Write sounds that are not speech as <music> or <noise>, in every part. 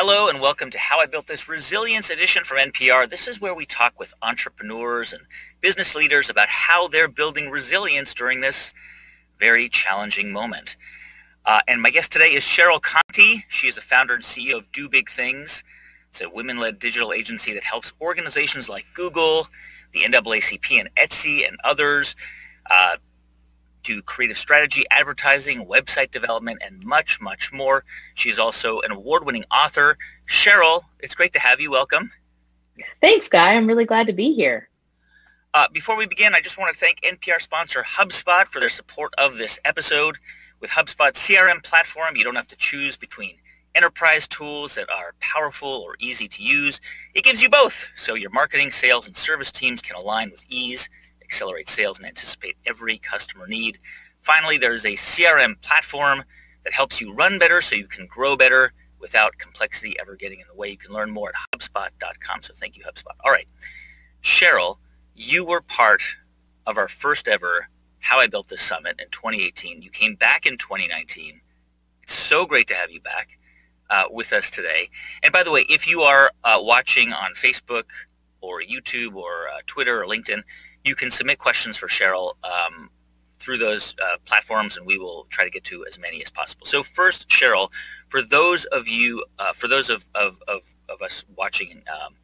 Hello and welcome to How I Built This Resilience Edition from NPR. This is where we talk with entrepreneurs and business leaders about how they're building resilience during this very challenging moment. Uh, and my guest today is Cheryl Contee. She is the founder and CEO of Do Big Things. It's a women-led digital agency that helps organizations like Google, the NAACP and Etsy and others uh, do creative strategy, advertising, website development, and much, much more. She's also an award-winning author. Cheryl, it's great to have you. Welcome. Thanks, Guy. I'm really glad to be here. Uh, before we begin, I just want to thank NPR sponsor HubSpot for their support of this episode. With HubSpot's CRM platform, you don't have to choose between enterprise tools that are powerful or easy to use. It gives you both, so your marketing, sales, and service teams can align with ease accelerate sales and anticipate every customer need. Finally, there's a CRM platform that helps you run better so you can grow better without complexity ever getting in the way. You can learn more at HubSpot.com. So thank you, HubSpot. All right. Cheryl, you were part of our first ever How I Built This Summit in 2018. You came back in 2019. It's so great to have you back uh, with us today. And by the way, if you are uh, watching on Facebook or YouTube or uh, Twitter or LinkedIn, you can submit questions for Cheryl um, through those uh, platforms, and we will try to get to as many as possible. So first, Cheryl, for those of you, uh, for those of, of, of, of us watching, um,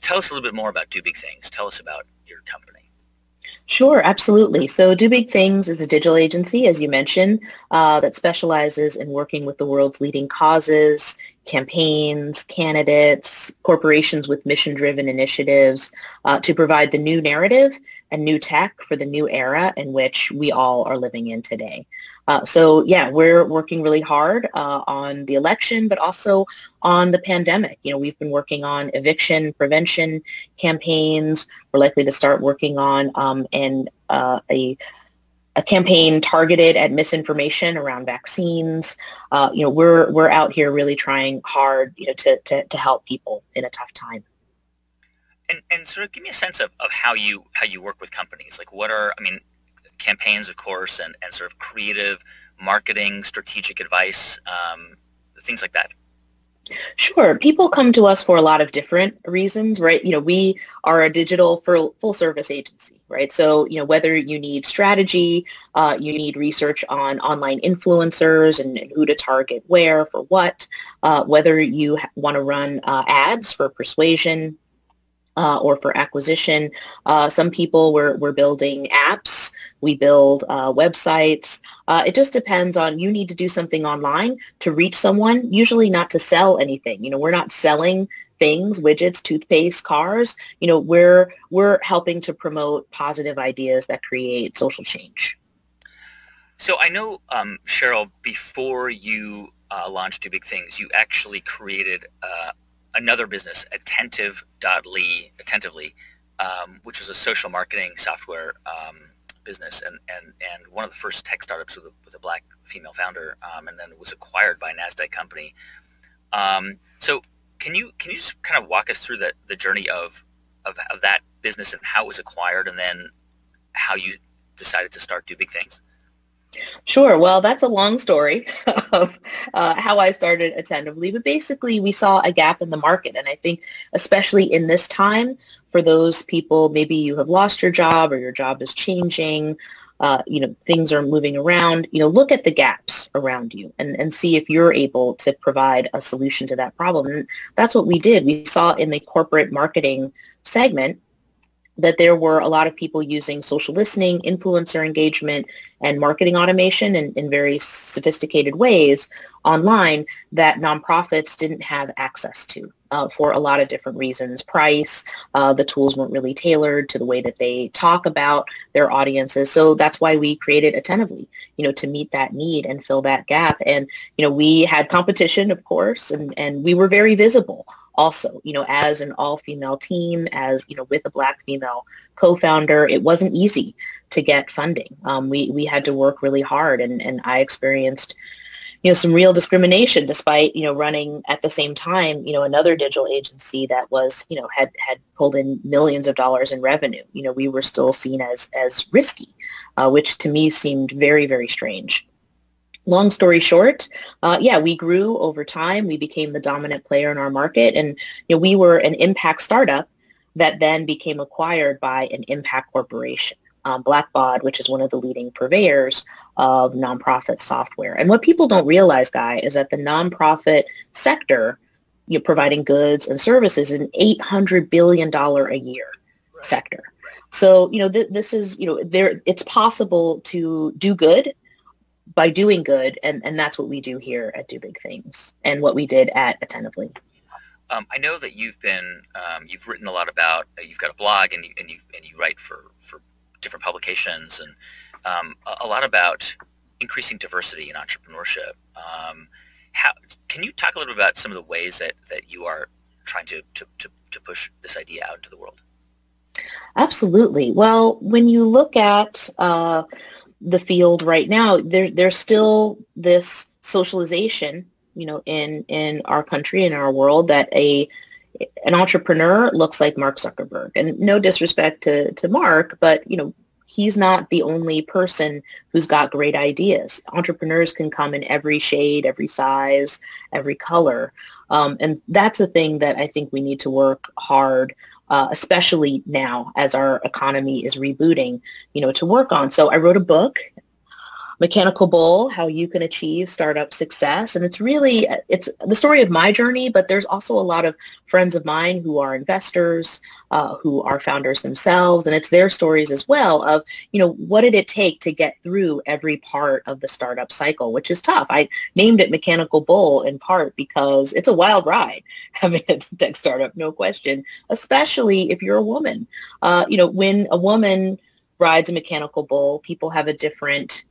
tell us a little bit more about Do Big Things. Tell us about your company. Sure, absolutely. So Do Big Things is a digital agency, as you mentioned, uh, that specializes in working with the world's leading causes, campaigns, candidates, corporations with mission-driven initiatives uh, to provide the new narrative and new tech for the new era in which we all are living in today. Uh, so yeah, we're working really hard uh, on the election, but also on the pandemic. You know, we've been working on eviction prevention campaigns. We're likely to start working on um, an, uh, a a campaign targeted at misinformation around vaccines. Uh, you know, we're we're out here really trying hard, you know, to to, to help people in a tough time. And and sort of give me a sense of, of how you how you work with companies. Like what are I mean, campaigns, of course, and, and sort of creative marketing, strategic advice, um, things like that. Sure. People come to us for a lot of different reasons, right? You know, we are a digital full, service agency, right? So, you know, whether you need strategy, uh, you need research on online influencers and, and who to target where for what, uh, whether you want to run uh, ads for persuasion, uh, or for acquisition. Uh, some people were, were building apps. We build uh, websites. Uh, it just depends on you need to do something online to reach someone, usually not to sell anything. You know, we're not selling things, widgets, toothpaste, cars. You know, we're, we're helping to promote positive ideas that create social change. So I know, um, Cheryl, before you uh, launched Do Big Things, you actually created uh, another business, attentive.ly, attentively, um, which was a social marketing software um, business and, and, and one of the first tech startups with a, with a black female founder, um, and then it was acquired by a NASDAQ company. Um, so can you can you just kind of walk us through the, the journey of, of, of that business and how it was acquired and then how you decided to start Do Big Things? Sure. Well, that's a long story <laughs> of uh, how I started attentively, but basically we saw a gap in the market. And I think especially in this time, for those people, maybe you have lost your job or your job is changing, uh, you know, things are moving around, you know, look at the gaps around you and, and see if you're able to provide a solution to that problem. And that's what we did. We saw in the corporate marketing segment that there were a lot of people using social listening, influencer engagement, and marketing automation in, in very sophisticated ways online that nonprofits didn't have access to uh, for a lot of different reasons. Price, uh, the tools weren't really tailored to the way that they talk about their audiences. So that's why we created Attentively, you know, to meet that need and fill that gap. And, you know, we had competition, of course, and, and we were very visible also, you know, as an all-female team, as, you know, with a black female co-founder, it wasn't easy to get funding. Um, we, we had to work really hard and, and I experienced, you know, some real discrimination despite, you know, running at the same time, you know, another digital agency that was, you know, had, had pulled in millions of dollars in revenue. You know, we were still seen as, as risky, uh, which to me seemed very, very strange. Long story short, uh, yeah, we grew over time. We became the dominant player in our market. And you know, we were an impact startup that then became acquired by an impact corporation. Um, Blackbaud, which is one of the leading purveyors of nonprofit software. And what people don't realize, Guy, is that the nonprofit sector, you know, providing goods and services, is an $800 billion a year right. sector. So, you know, th- this is, you know, there, it's possible to do good by doing good, and, and that's what we do here at Do Big Things, and what we did at Attentively. Um, I know that you've been um, you've written a lot about uh, you've got a blog and you and you and you write for for different publications and um, a, a, lot about increasing diversity in entrepreneurship. Um, how can you talk a little bit about some of the ways that that you are trying to to, to, to push this idea out into the world? Absolutely. Well, when you look at uh, the field right now, there, there's still this socialization, you know, in, in our country, in our world, that a an entrepreneur looks like Mark Zuckerberg. And no disrespect to, to Mark, but, you know, he's not the only person who's got great ideas. Entrepreneurs can come in every shade, every size, every color. Um, and that's a thing that I think we need to work hard uh, especially now as our economy is rebooting, you know, to work on. So I wrote a book, Mechanical Bull, How You Can Achieve Startup Success. And it's really, it's the story of my journey, but there's also a lot of friends of mine who are investors, uh, who are founders themselves. And it's their stories as well of, you know, what did it take to get through every part of the startup cycle, which is tough. I named it Mechanical Bull in part because it's a wild ride. <laughs> It's a tech startup, no question, especially if you're a woman. Uh, you know, when a woman rides a mechanical bull, people have a different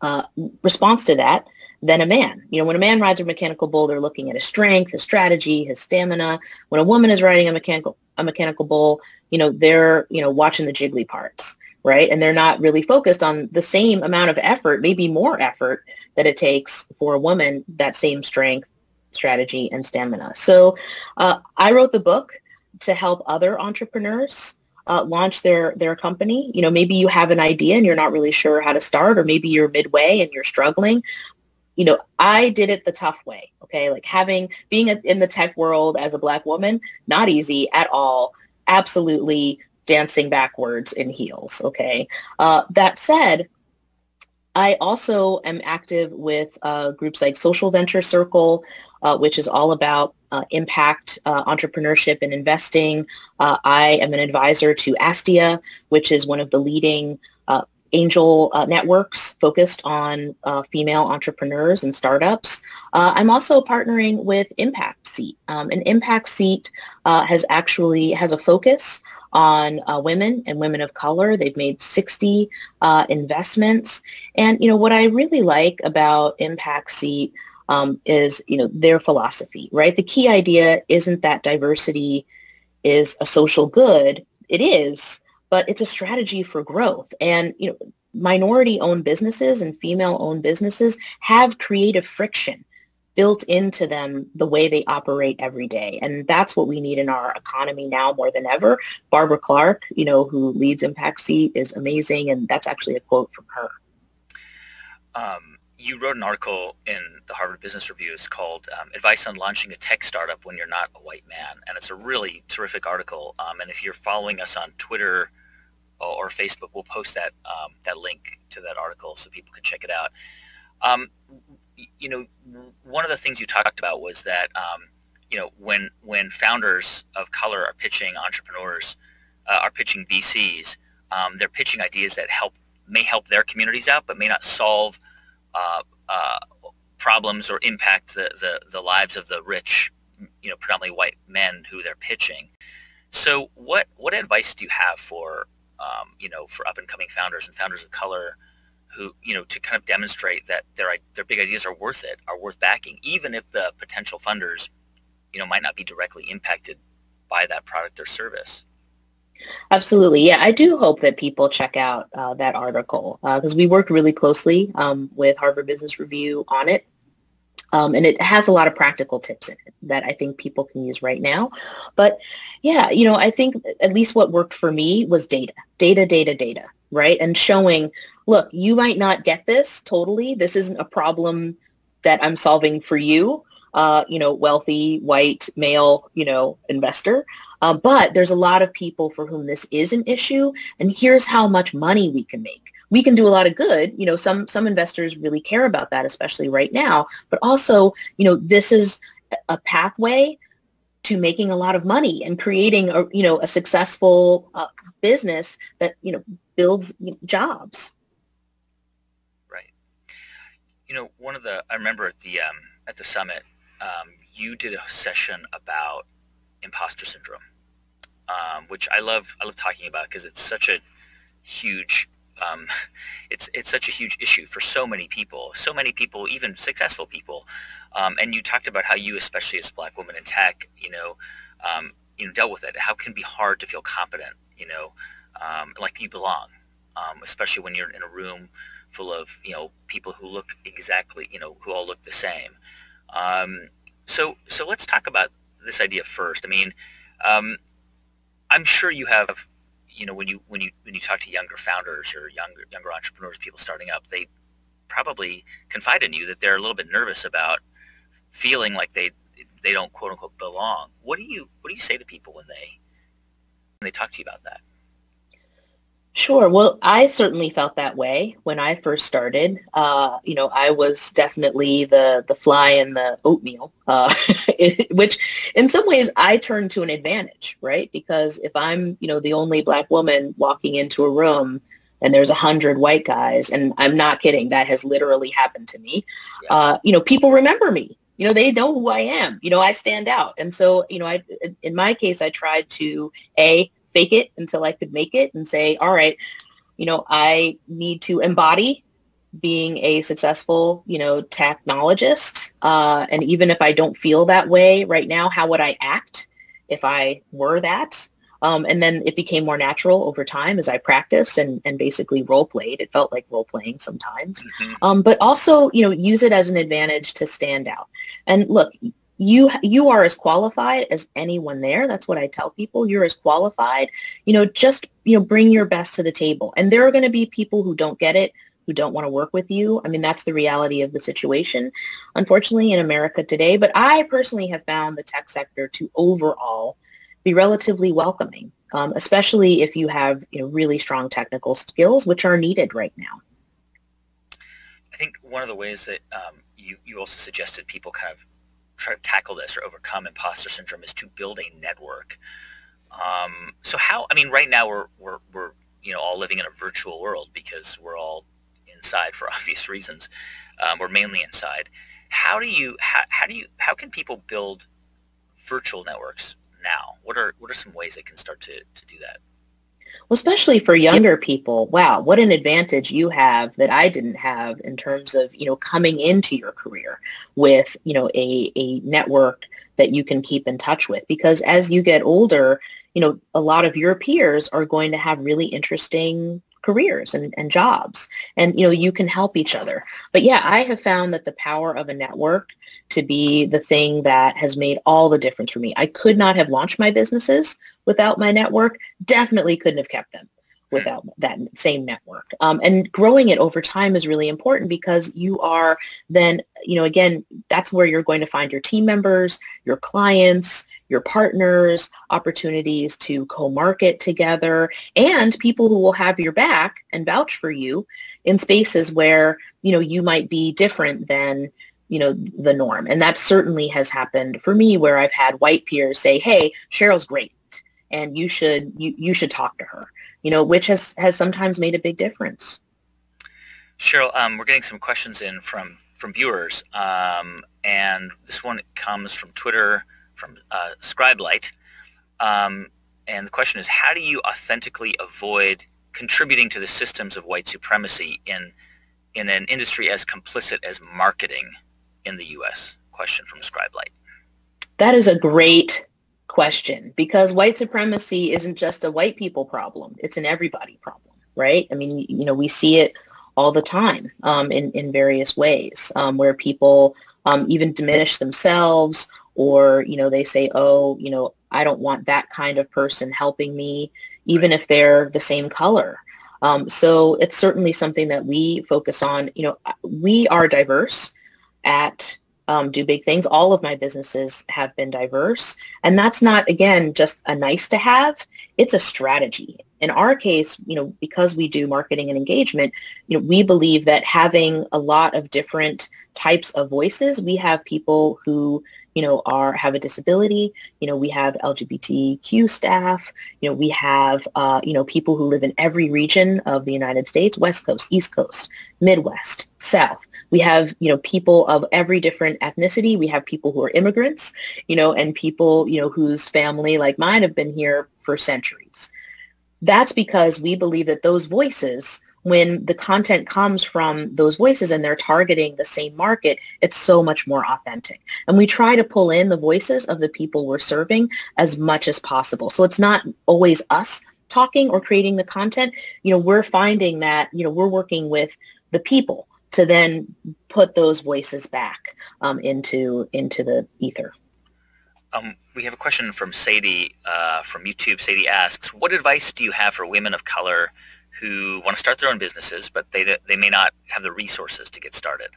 uh, response to that than a man. You know, when a man rides a mechanical bull, they're looking at his strength, his strategy, his stamina. When a woman is riding a mechanical a mechanical bull, you know, they're, you know, watching the jiggly parts, right? And they're not really focused on the same amount of effort, maybe more effort that it takes for a woman, that same strength, strategy, and stamina. So uh, I wrote the book to help other entrepreneurs uh, launch their their company. You know, maybe you have an idea and you're not really sure how to start, or maybe you're midway and you're struggling. You know, I did it the tough way. Okay, like having being in the tech world as a black woman, not easy at all. Absolutely dancing backwards in heels. Okay. Uh, that said, I also am active with uh, groups like Social Venture Circle, uh, which is all about uh, impact uh, entrepreneurship and investing. Uh, I am an advisor to Astia, which is one of the leading uh, angel uh, networks focused on female entrepreneurs and startups. I'm also partnering with Impact Seat. Um, and Impact Seat has actually has a focus on uh, women and women of color. They've made 60 uh, investments. And, you know, what I really like about Impact Seat um, is, you know, their philosophy, right? The key idea isn't that diversity is a social good. It is, but it's a strategy for growth. And, you know, minority-owned businesses and female-owned businesses have creative friction built into them the way they operate every day. And that's what we need in our economy now more than ever. Barbara Clark, you know, who leads Impact Seat is amazing. And that's actually a quote from her. Um, you wrote an article in the Harvard Business Review. It's called um, "Advice on Launching a Tech Startup When You're Not a White Man," and it's a really terrific article. Um, and if you're following us on Twitter or, Facebook, we'll post that um, that link to that article so people can check it out. Um, you know, one of the things you talked about was that um, you know when when founders of color are pitching entrepreneurs, uh, are pitching VCs, um, they're pitching ideas that help may help their communities out, but may not solve uh, uh, problems or impact the, the, the lives of the rich, you know, predominantly white men who they're pitching. So what, what advice do you have for, um, you know, for up and coming founders and founders of color who, you know, to kind of demonstrate that their, their big ideas are worth it, are worth backing, even if the potential funders, you know, might not be directly impacted by that product or service? Absolutely. Yeah, I do hope that people check out uh, that article because uh, we worked really closely um, with Harvard Business Review on it. Um, and it has a lot of practical tips in it that I think people can use right now. But yeah, you know, I think at least what worked for me was data, data, data, data, right? And showing, look, you might not get this totally. This isn't a problem that I'm solving for you, uh, you know, wealthy, white, male, you know, investor. Uh, but there's a lot of people for whom this is an issue. And here's how much money we can make we can do a lot of good. You know, some some investors really care about that, especially right now. But also, you know, this is a pathway to making a lot of money and creating a you know a successful uh, business that you know builds jobs. Right. You know, one of the I remember at the um, at the summit, um, you did a session about imposter syndrome, um, which I love. I love talking about because it's such a huge um, <laughs> it's it's such a huge issue for so many people, so many people, even successful people. Um, and you talked about how you, especially as a black woman in tech, you know, um, you know, dealt with it. How it can be hard to feel competent, you know, um, like you belong, um, especially when you're in a room full of you know people who look exactly, you know, who all look the same. Um, so so let's talk about this idea first. I mean, I'm sure you have you know when you when you when you talk to younger founders or younger younger entrepreneurs, people starting up, they probably confide in you that they're a little bit nervous about feeling like they they don't quote unquote belong. What do you what do you say to people when they when they talk to you about that? Sure. Well, I certainly felt that way when I first started. Uh, you know, I was definitely the the fly in the oatmeal, uh, <laughs> it, which in some ways I turned to an advantage, right? Because if I'm, you know, the only black woman walking into a room and there's a hundred white guys, and I'm not kidding, that has literally happened to me. Yeah. Uh, you know, people remember me. You know, they know who I am. You know, I stand out, and so you know, I in my case, I tried to a fake it until I could make it and say, all right, you know, I need to embody being a successful, you know, technologist. Uh, and even if I don't feel that way right now, how would I act if I were that? Um, and then it became more natural over time as I practiced and, and basically role played. It felt like role playing sometimes. Mm-hmm. Um, but also, you know, use it as an advantage to stand out. And look, you you are as qualified as anyone there. That's what i tell people. You're as qualified. You know just you know bring your best to the table. And there are going to be people who don't get it who don't want to work with you. I mean that's the reality of the situation unfortunately in america today. But i personally have found the tech sector to overall be relatively welcoming um, especially if you have you know really strong technical skills which are needed right now. I think one of the ways that um, you, you also suggested people kind of try to tackle this or overcome imposter syndrome is to build a network. Um, so how, I mean, right now we're, we're, we're, you know, all living in a virtual world because we're all inside for <laughs> obvious reasons. Um, we're mainly inside. How do you, how, how do you, how can people build virtual networks now? What are, what are some ways they can start to, to do that? Well, especially for younger people, wow, what an advantage you have that I didn't have in terms of, you know, coming into your career with, you know, a, a network that you can keep in touch with. Because as you get older, you know, a lot of your peers are going to have really interesting careers and, and jobs. And you know you can help each other. But yeah i have found that the power of a network to be the thing that has made all the difference for me. I could not have launched my businesses without my network definitely couldn't have kept them without that same network. Um, and growing it over time is really important because you are then, you know, again, that's where you're going to find your team members, your clients, your partners, opportunities to co-market together, and people who will have your back and vouch for you in spaces where, you know, you might be different than you know the norm and that certainly has happened for me where i've had white peers say hey cheryl's great and you should you, you should talk to her you know which has has sometimes made a big difference cheryl um, we're getting some questions in from from viewers um, and this one comes from twitter from uh, Scribelight. Um, and the question is, how do you authentically avoid contributing to the systems of white supremacy in in an industry as complicit as marketing in the U.S.? Question from Scribelight. That is a great question because white supremacy isn't just a white people problem; it's an everybody problem, right? I mean, you know, we see it all the time um, in in various ways um, where people um, even diminish themselves or, you know, they say, oh, you know, I don't want that kind of person helping me, even if they're the same color. Um, so it's certainly something that we focus on. You know, we are diverse at um, Do Big Things. All of my businesses have been diverse. And that's not, again, just a nice to have. It's a strategy. In our case, you know, because we do marketing and engagement, you know, we believe that having a lot of different types of voices, we have people who you know, are have a disability. You know, we have LGBTQ staff. You know, we have uh, you know people who live in every region of the United States: West Coast, East Coast, Midwest, South. We have you know people of every different ethnicity. We have people who are immigrants. You know, and people you know whose family, like mine, have been here for centuries. That's because we believe that those voices when the content comes from those voices and they're targeting the same market, it's so much more authentic. And we try to pull in the voices of the people we're serving as much as possible. So it's not always us talking or creating the content. You know, we're finding that, you know, we're working with the people to then put those voices back um, into into the ether. Um, we have a question from Sadie uh, from YouTube. Sadie asks, "What advice do you have for women of color who want to start their own businesses, but they they may not have the resources to get started.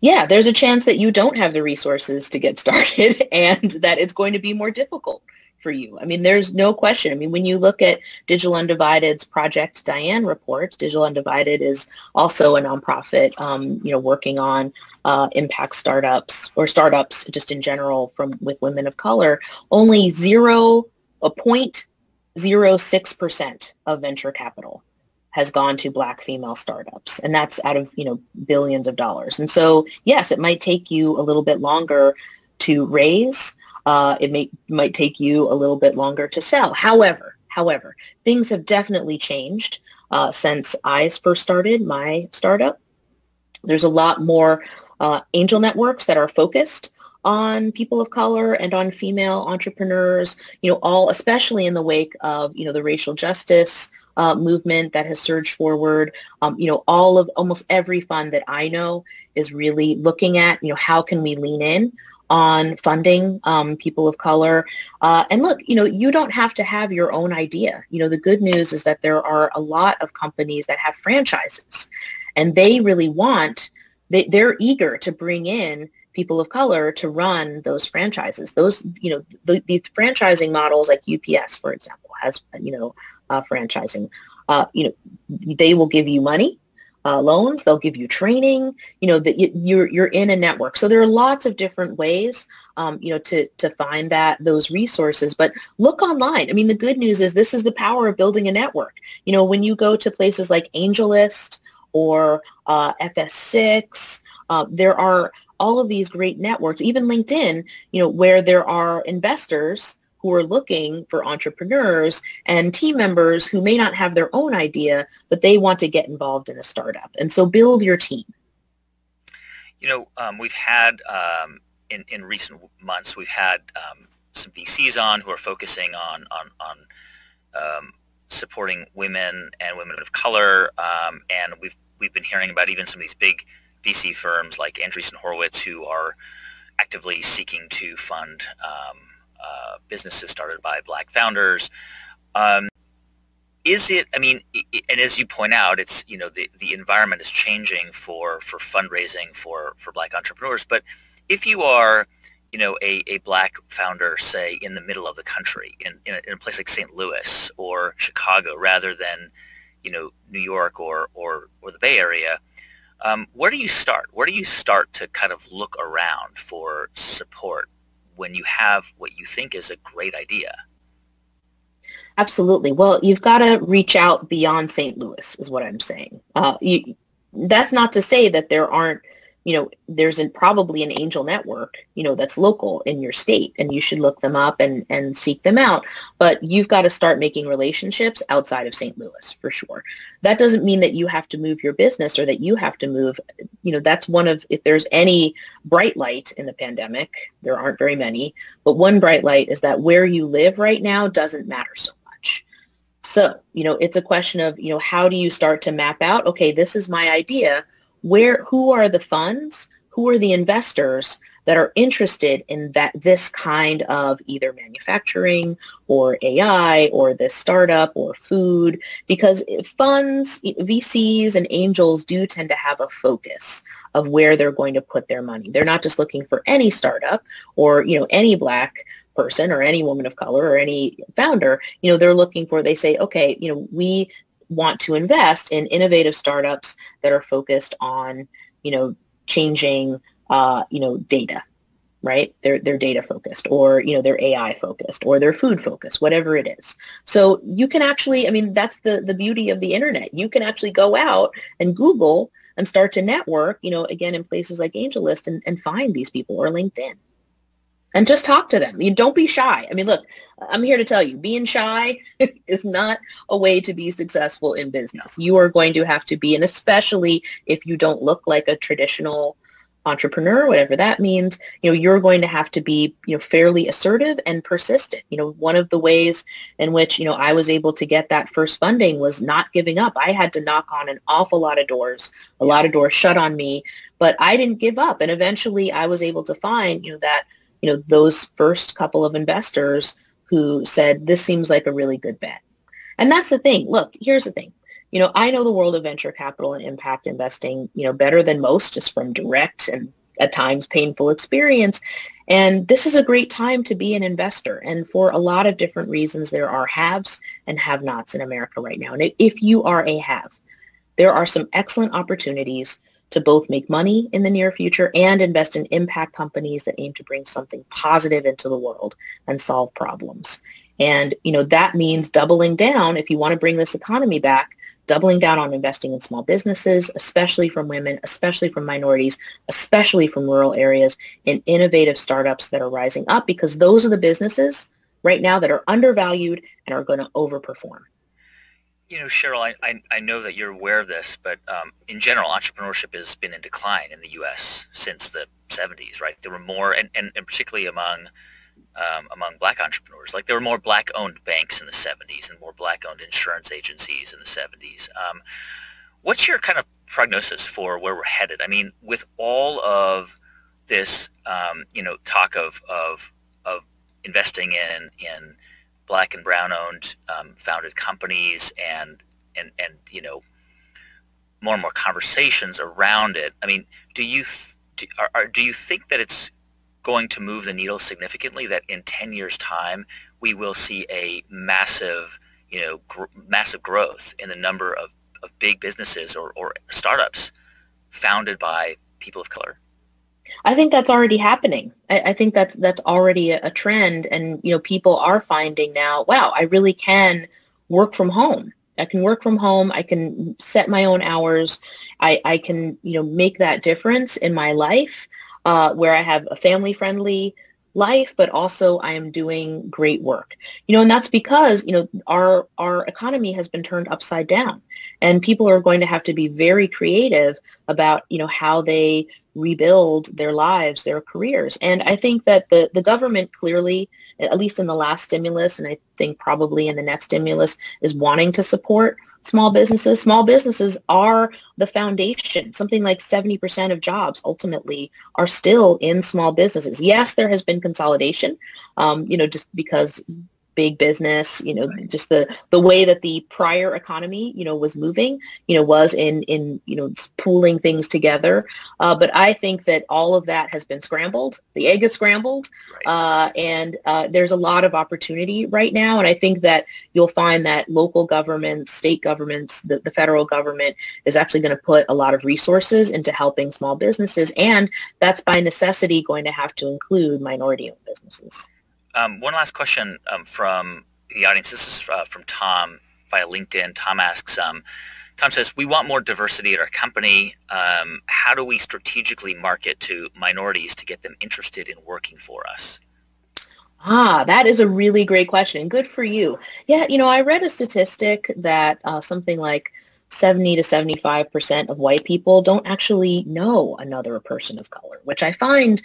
Yeah, there's a chance that you don't have the resources to get started <laughs> and that it's going to be more difficult for you. I mean, there's no question. I mean, when you look at Digital Undivided's Project Diane report, Digital Undivided is also a nonprofit, um, you know, working on uh, impact startups or startups just in general from with women of color. Only zero, a point 0.06% of venture capital has gone to black female startups and that's out of you know billions of dollars and so yes it might take you a little bit longer to raise uh, it may might take you a little bit longer to sell however however things have definitely changed uh, since i first started my startup there's a lot more uh, angel networks that are focused on people of color and on female entrepreneurs, you know, all, especially in the wake of, you know, the racial justice uh, movement that has surged forward. Um, you know, all of almost every fund that I know is really looking at, you know, how can we lean in on funding um, people of color. Uh, and look, you know, you don't have to have your own idea. You know, the good news is that there are a lot of companies that have franchises and they really want, they, they're eager to bring in people of color to run those franchises. Those, you know, the, these franchising models like UPS, for example, has, you know, uh, franchising. Uh, you know, they will give you money, uh, loans. They'll give you training. You know that you're you're in a network. So there are lots of different ways, um, you know, to to find that those resources. But look online. I mean, the good news is this is the power of building a network. You know, when you go to places like AngelList or uh, FS6, uh, there are all of these great networks, even LinkedIn, you know, where there are investors who are looking for entrepreneurs and team members who may not have their own idea, but they want to get involved in a startup. And so build your team. You know, um, we've had um, in, in recent months, we've had um, some VCs on who are focusing on, on, on um, supporting women and women of color. Um, and we've, we've been hearing about even some of these big VC firms like Andreessen Horowitz who are actively seeking to fund um, uh, businesses started by black founders. Um, is it, I mean, and as you point out, it's, you know, the, the environment is changing for, for fundraising for, for black entrepreneurs. But if you are, you know, a, a black founder, say, in the middle of the country, in, in, a, in a place like St. Louis or Chicago, rather than, you know, New York or, or, or the Bay Area, um, where do you start? Where do you start to kind of look around for support when you have what you think is a great idea? Absolutely. Well, you've got to reach out beyond St. Louis, is what I'm saying. Uh, you, that's not to say that there aren't you know, there's an, probably an angel network, you know, that's local in your state and you should look them up and, and seek them out. But you've got to start making relationships outside of St. Louis for sure. That doesn't mean that you have to move your business or that you have to move, you know, that's one of, if there's any bright light in the pandemic, there aren't very many, but one bright light is that where you live right now doesn't matter so much. So, you know, it's a question of, you know, how do you start to map out, okay, this is my idea where who are the funds? Who are the investors that are interested in that this kind of either manufacturing or AI or this startup or food? Because funds, VCs and angels do tend to have a focus of where they're going to put their money. They're not just looking for any startup or, you know, any black person or any woman of color or any founder, you know, they're looking for, they say, okay, you know, we want to invest in innovative startups that are focused on, you know, changing uh, you know, data, right? They're, they're data focused or, you know, they're AI focused or they're food focused, whatever it is. So you can actually, I mean, that's the, the beauty of the internet. You can actually go out and Google and start to network, you know, again, in places like AngelList and, and find these people or LinkedIn and just talk to them. You don't be shy. I mean, look, I'm here to tell you, being shy <laughs> is not a way to be successful in business. You are going to have to be, and especially if you don't look like a traditional entrepreneur, whatever that means, you know, you're going to have to be, you know, fairly assertive and persistent. You know, one of the ways in which, you know, I was able to get that first funding was not giving up. I had to knock on an awful lot of doors, a lot of doors shut on me, but I didn't give up. And eventually I was able to find, you know, that, you know, those first couple of investors who said, this seems like a really good bet. And that's the thing. Look, here's the thing you know, I know the world of venture capital and impact investing, you know, better than most just from direct and at times painful experience. And this is a great time to be an investor. And for a lot of different reasons, there are haves and have-nots in America right now. And if you are a have, there are some excellent opportunities to both make money in the near future and invest in impact companies that aim to bring something positive into the world and solve problems. And, you know, that means doubling down if you want to bring this economy back doubling down on investing in small businesses, especially from women, especially from minorities, especially from rural areas, in innovative startups that are rising up because those are the businesses right now that are undervalued and are going to overperform. You know, Cheryl, I, I, I, know that you're aware of this, but um, in general, entrepreneurship has been in decline in the U.S. since the 70s, right? There were more, and, and, and particularly among um, among black entrepreneurs. Like there were more black-owned banks in the 70s and more black-owned insurance agencies in the 70s. Um, what's your kind of prognosis for where we're headed? I mean, with all of this, um, you know, talk of, of, of investing in, in black and brown-owned um, founded companies and, and, and, you know, more and more conversations around it. I mean, do you, do, are, are, do you think that it's going to move the needle significantly that in 10 years time we will see a massive you know gr- massive growth in the number of, of big businesses or, or startups founded by people of color I think that's already happening. I, I think that's that's already a, a, trend, and you know, people are finding now, wow, I really can work from home. I can work from home. I can set my own hours. I, I can you know make that difference in my life uh, where I have a family-friendly life, but also I am doing great work. You know, and that's because, you know, our, our economy has been turned upside down and people are going to have to be very creative about, you know, how they rebuild their lives, their careers. And I think that the, the government clearly, at least in the last stimulus, and I think probably in the next stimulus, is wanting to support small businesses. Small businesses are the foundation. Something like 70% of jobs ultimately are still in small businesses. Yes, there has been consolidation, um, you know, just because big business, you know, just the, the way that the prior economy, you know, was moving, you know, was in, in, you know, pooling things together. Uh, but I think that all of that has been scrambled. The egg is scrambled. Right. Uh, and uh, there's a lot of opportunity right now. And I think that you'll find that local governments, state governments, the, the federal government is actually going to put a lot of resources into helping small businesses. And that's by necessity going to have to include minority-owned businesses. Um, one last question um, from the audience. This is uh, from Tom via LinkedIn. Tom asks, um, Tom says, we want more diversity at our company. Um, how do we strategically market to minorities to get them interested in working for us? Ah, that is a really great question. Good for you. Yeah, you know, I read a statistic that uh, something like 70 to 75% of white people don't actually know another person of color, which I find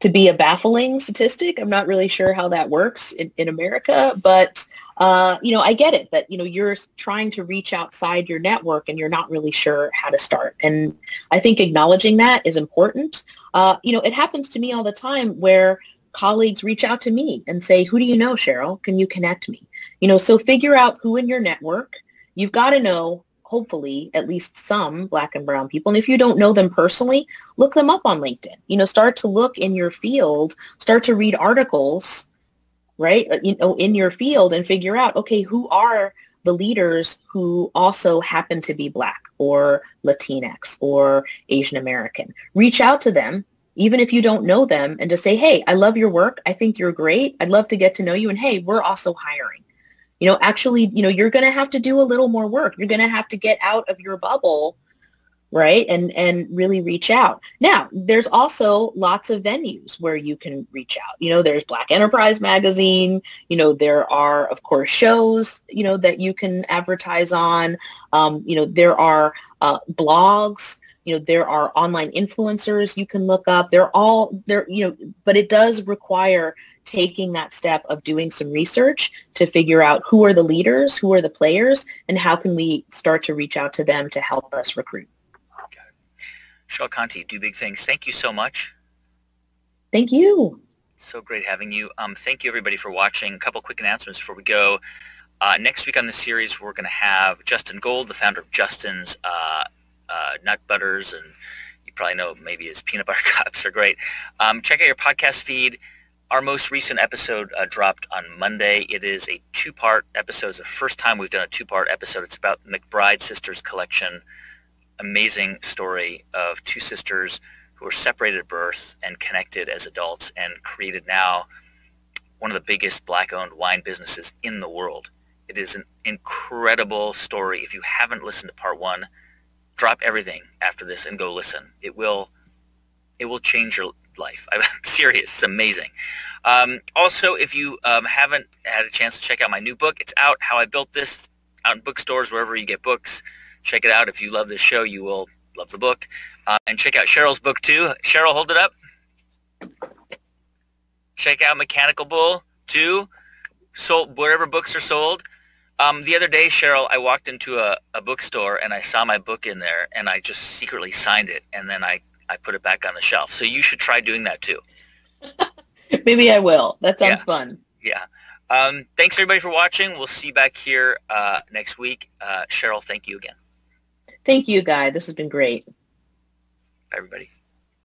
to be a baffling statistic. I'm not really sure how that works in, in America, but uh, you know, I get it that, you know, you're trying to reach outside your network and you're not really sure how to start. And I think acknowledging that is important. Uh, you know, it happens to me all the time where colleagues reach out to me and say, who do you know, Cheryl? Can you connect me? You know, so figure out who in your network. You've got to know, hopefully, at least some black and brown people. And if you don't know them personally, look them up on LinkedIn. You know, start to look in your field, start to read articles right? Uh, you know, in your field and figure out, okay, who are the leaders who also happen to be Black or Latinx or Asian American. Reach out to them, even if you don't know them, and just say, hey, I love your work. I think you're great. I'd love to get to know you. And hey, we're also hiring. You know, actually, you know, you're going to have to do a little more work. You're going to have to get out of your bubble right? And and really reach out. Now, there's also lots of venues where you can reach out. You know, there's Black Enterprise Magazine. You know, there are of course shows. You know that you can advertise on. Um, you know, there are uh, blogs. You know, there are online influencers you can look up. They're all there. You know, but it does require taking that step of doing some research to figure out who are the leaders, who are the players, and how can we start to reach out to them to help us recruit. Cheryl Contee, Do Big Things, thank you so much. Thank you. So great having you. Um, thank you everybody for watching. A couple quick announcements before we go. Uh, next week on the series, we're going to have Justin Gold, the founder of Justin's uh, uh, Nut Butters, and you probably know maybe his peanut butter <laughs> cups are great. Um, check out your podcast feed. Our most recent episode uh, dropped on Monday. It is a two-part episode. It's the first time we've done a two-part episode. It's about McBride Sisters Collection amazing story of two sisters who were separated at birth and connected as adults and created now one of the biggest black-owned wine businesses in the world. It is an incredible story. If you haven't listened to part one, drop everything after this and go listen. It will, it will change your life. <laughs> I'm serious. It's amazing. Um, also, if you um, haven't had a chance to check out my new book, it's out. How I Built This, out in bookstores wherever you get books. Check it out. If you love this show, you will love the book. Uh, and check out Cheryl's book too. Cheryl, hold it up. Check out Mechanical Bull too. Sold wherever books are sold. Um, the other day, Cheryl, I walked into a, a bookstore and I saw my book in there and I just secretly signed it and then I, I put it back on the shelf. So you should try doing that too. <laughs> Maybe I will. That sounds yeah. fun. Yeah. Um, thanks everybody for watching. We'll see you back here uh, next week. Uh, Cheryl, thank you again. Thank you, Guy. This has been great. Bye, everybody.